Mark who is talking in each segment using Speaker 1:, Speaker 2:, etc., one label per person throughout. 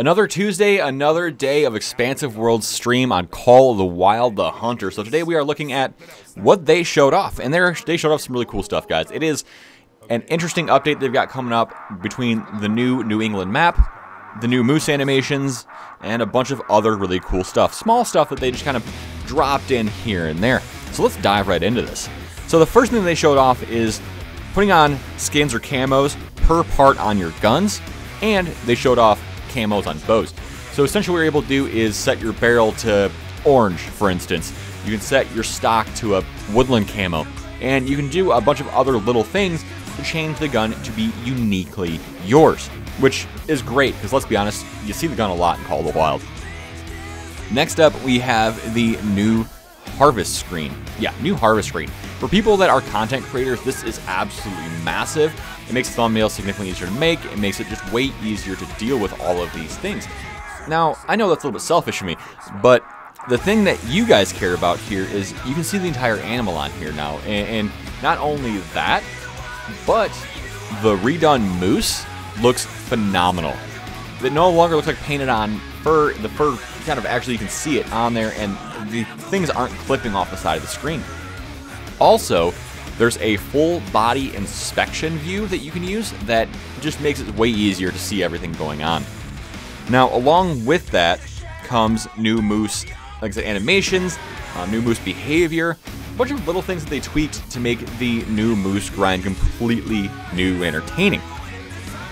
Speaker 1: Another Tuesday, another day of Expansive World stream on Call of the Wild the Hunter. So today we are looking at what they showed off, and they showed off some really cool stuff, guys. It is an interesting update they've got coming up between the new New England map, the new moose animations, and a bunch of other really cool stuff. Small stuff that they just kind of dropped in here and there. So let's dive right into this. So the first thing they showed off is putting on skins or camos per part on your guns, and they showed off camos on bows. So essentially what you're able to do is set your barrel to orange, for instance. You can set your stock to a woodland camo, and you can do a bunch of other little things to change the gun to be uniquely yours, which is great, because let's be honest, you see the gun a lot in Call of the Wild. Next up, we have the new harvest screen. Yeah, new harvest screen. For people that are content creators, this is absolutely massive. It makes thumbnails significantly easier to make. It makes it just way easier to deal with all of these things. Now, I know that's a little bit selfish of me, but the thing that you guys care about here is you can see the entire animal on here now. And, and not only that, but the redone moose looks phenomenal. It no longer looks like painted on fur. The fur kind of actually you can see it on there, and the things aren't clipping off the side of the screen. Also, there's a full body inspection view that you can use that just makes it way easier to see everything going on. Now, along with that comes new Moose, like I said, animations, uh, new Moose behavior, a bunch of little things that they tweaked to make the new Moose grind completely new and entertaining.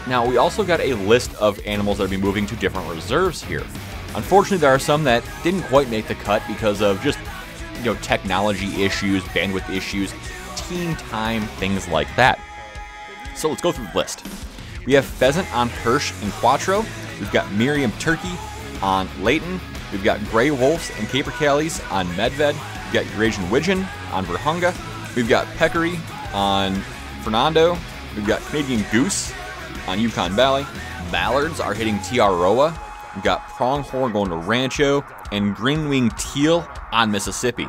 Speaker 1: Now, we also got a list of animals that will be moving to different reserves here. Unfortunately, there are some that didn't quite make the cut because of just, you know, technology issues, bandwidth issues, team time, things like that. So let's go through the list. We have Pheasant on Hirsch and Cuatro. We've got Merriam Turkey on Layton. We've got Grey Wolves and Capercaillies on Medved. We've got Eurasian Widgeon on Vurhonga. We've got Peccary on Fernando. We've got Canadian Goose on Yukon Valley. Mallards are hitting Te Awaroa. We've got Pronghorn going to Rancho. And Green-winged Teal on Mississippi.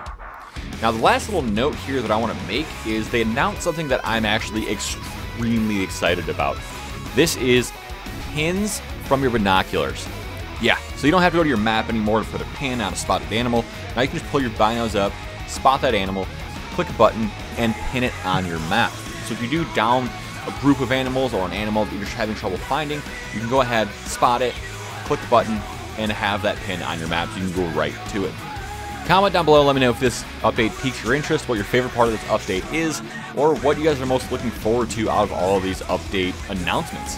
Speaker 1: Now, the last little note here that I want to make is they announced something that I'm actually extremely excited about. This is pins from your binoculars. Yeah, so you don't have to go to your map anymore to put a pin on a spotted animal. Now you can just pull your binos up, spot that animal, click a button, and pin it on your map. So if you do down a group of animals or an animal that you're having trouble finding, you can go ahead, spot it, click the button, and have that pin on your map so you can go right to it. Comment down below, let me know if this update piques your interest, what your favorite part of this update is, or what you guys are most looking forward to out of all of these update announcements.